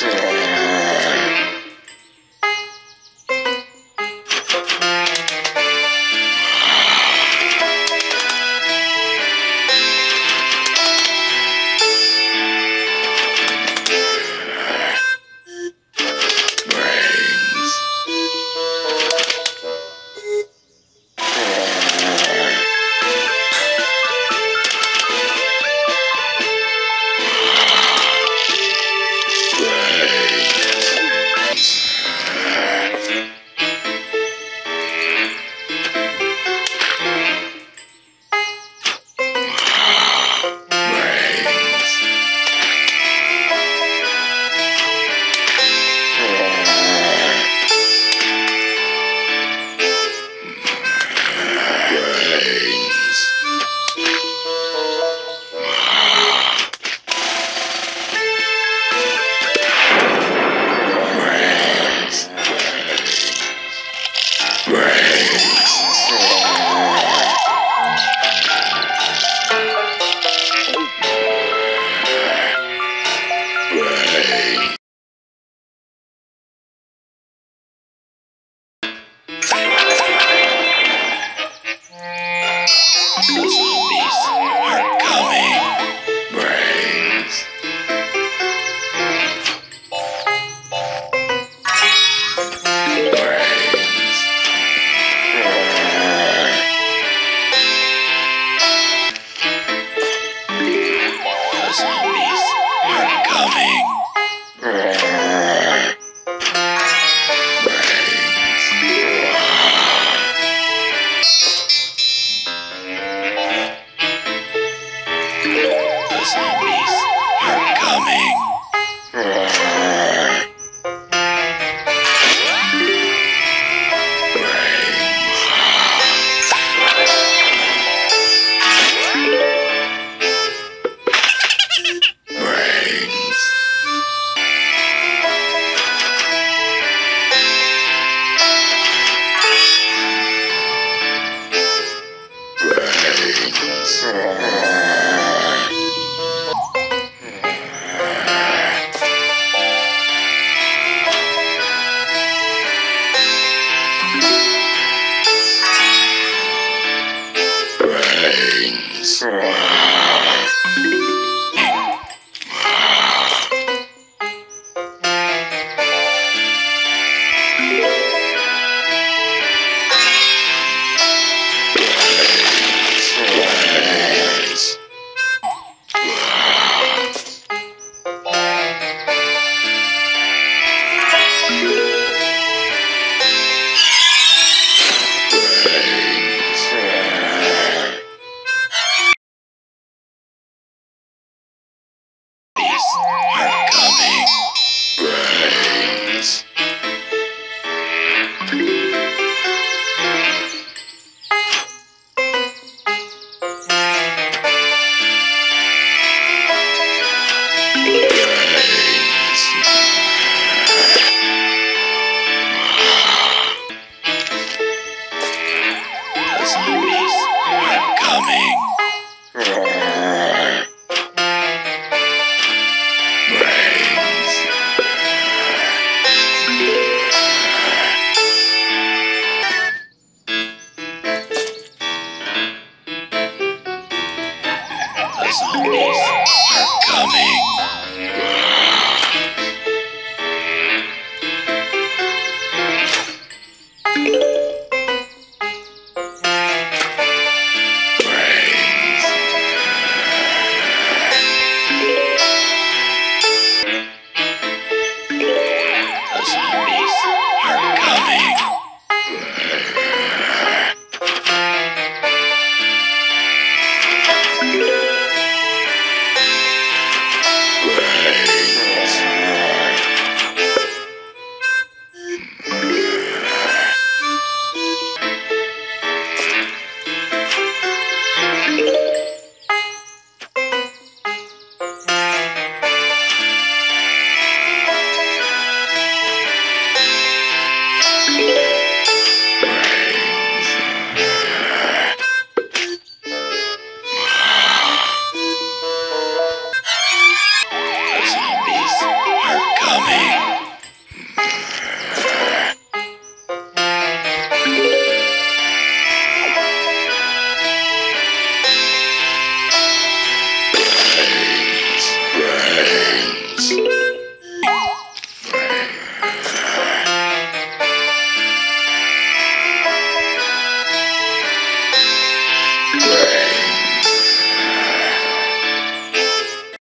是